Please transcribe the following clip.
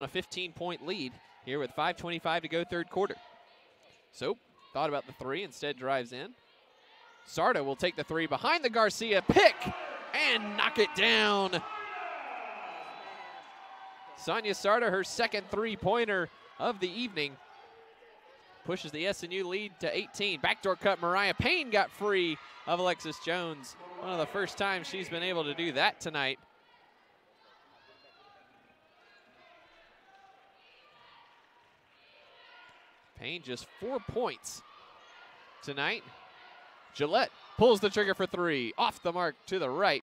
a 15 point lead here with 5.25 to go, third quarter. So, thought about the three, instead drives in. Sarda will take the three behind the Garcia pick and knock it down. Sonia Sarda, her second three pointer of the evening, pushes the SNU lead to 18. Backdoor cut, Mariah Payne got free of Alexis Jones. One of the first times she's been able to do that tonight. Payne just four points tonight. Gillette pulls the trigger for three. Off the mark to the right.